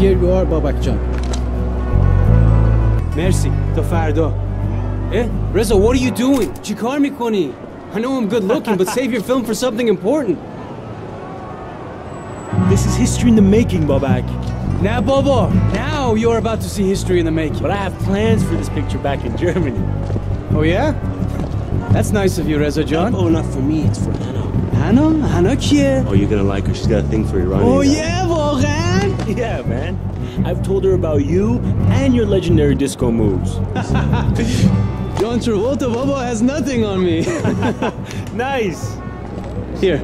here you are Babak Can. مرسی تا فردا Eh, Reza, what are you doing? چیکار میکنی? I know I'm good looking, but save your film for something important. This is history in the making, Babak. Now, Bobo, now you're about to see history in the making. But I have plans for this picture back in Germany. Oh, yeah? That's nice of you, Reza John. Oh, not for me, it's for Hannah. Hannah? Hannah کیه? Oh, you're gonna like her. She's got a thing for Iranian. Oh, guys. yeah, واقعا? yeah, man. I've told her about you and your legendary disco moves. John Travolta Bobo has nothing on me. nice. Here.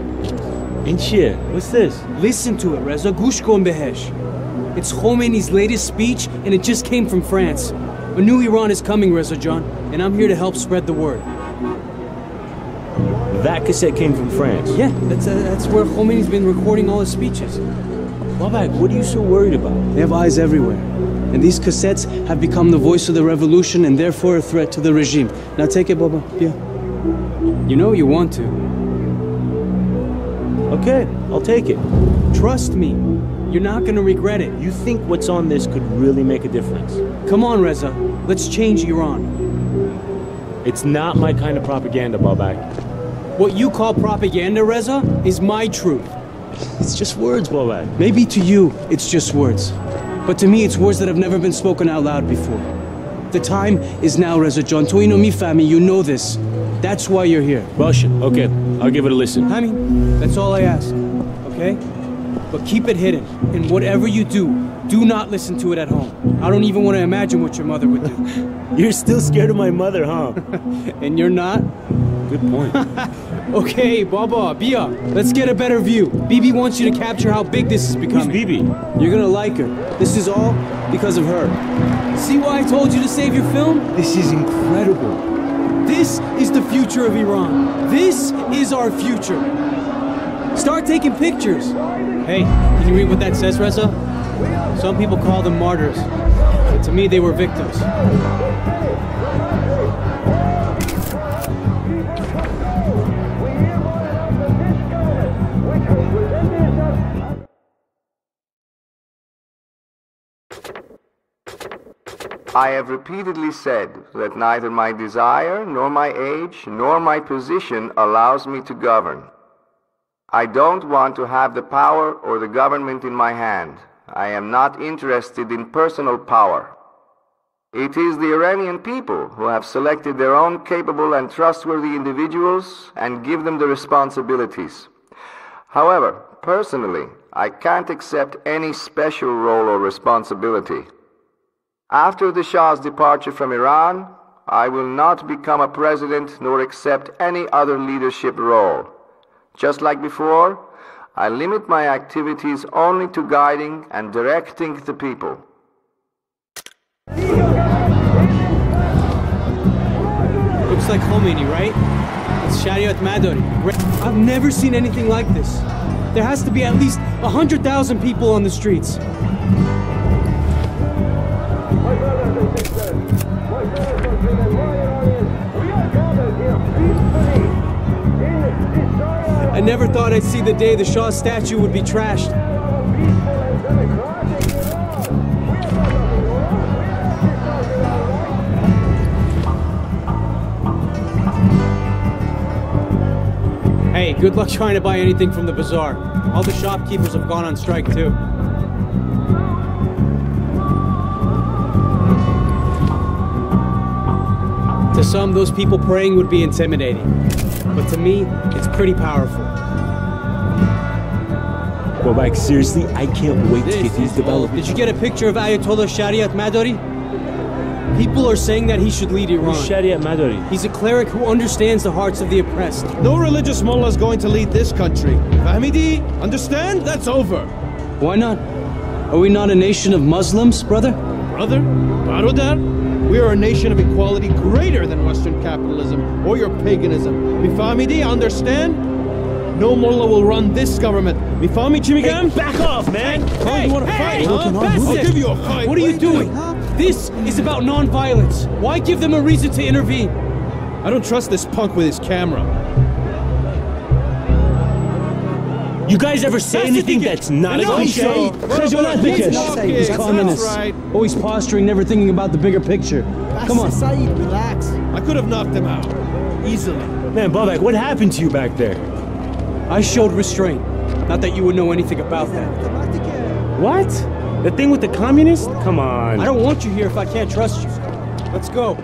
And what's this? Listen to it, Reza. Gushkon Behesh. It's Khomeini's latest speech, and it just came from France. A new Iran is coming, Reza John, and I'm here to help spread the word. That cassette came from France? Yeah, that's, uh, that's where Khomeini's been recording all his speeches. Babak, what are you so worried about? They have eyes everywhere. And these cassettes have become the voice of the revolution and therefore a threat to the regime. Now take it, Baba. Yeah. You know you want to. Okay, I'll take it. Trust me. You're not gonna regret it. You think what's on this could really make a difference? Come on, Reza. Let's change Iran. It's not my kind of propaganda, Babak. What you call propaganda, Reza, is my truth. It's just words, Babak. Maybe to you, it's just words. But to me, it's words that have never been spoken out loud before. The time is now, Reza John. Toino mi fami, you know this. That's why you're here. Russian. Okay, I'll give it a listen. I mean, that's all I ask. Okay? But keep it hidden. And whatever you do, do not listen to it at home. I don't even want to imagine what your mother would do. You're still scared of my mother, huh? and you're not? Good point. Okay, Baba, Bia, let's get a better view. Bibi wants you to capture how big this is Who's becoming. Bibi? You're gonna like her. This is all because of her. See why I told you to save your film? This is incredible. This is the future of Iran. This is our future. Start taking pictures. Hey, can you read what that says, Reza? Some people call them martyrs. But to me, they were victims. I have repeatedly said that neither my desire, nor my age, nor my position allows me to govern. I don't want to have the power or the government in my hand. I am not interested in personal power. It is the Iranian people who have selected their own capable and trustworthy individuals and give them the responsibilities. However, personally, I can't accept any special role or responsibility. After the Shah's departure from Iran, I will not become a president nor accept any other leadership role. Just like before, I limit my activities only to guiding and directing the people. Looks like Khomeini, right? It's Shariat. I've never seen anything like this. There has to be at least 100,000 people on the streets. Never thought I'd see the day the Shah statue would be trashed. Hey, good luck trying to buy anything from the bazaar. All the shopkeepers have gone on strike too. To some, those people praying would be intimidating. But to me, it's pretty powerful. Babak, seriously, I can't wait to get these Did you get a picture of Ayatollah Shariatmadari? People are saying that he should lead Iran. Who's Shariatmadari? He's a cleric who understands the hearts of the oppressed. No religious mullah is going to lead this country. Fahmidi, understand? That's over. Why not? Are we not a nation of Muslims, brother? Brother, Barodar, we are a nation of equality greater than Western capitalism or your paganism. Mifamidi, understand? No mullah will run this government. Mifami Chimigam? Back off, man! Oh, you want to fight? huh? Bassett! I'll give you a fight. What are you doing? This is about non-violence. Why give them a reason to intervene? I don't trust this punk with his camera. You guys ever say anything that's not a No, cliche? so- Because you're not He's thinking. not He's communist. Right. Always posturing, never thinking about the bigger picture. Come on. Saeed, relax. I could have knocked him out. Easily. Man, Babak, what happened to you back there? I showed restraint. Not that you would know anything about that. What? The thing with the communist? Come on. I don't want you here if I can't trust you. Let's go.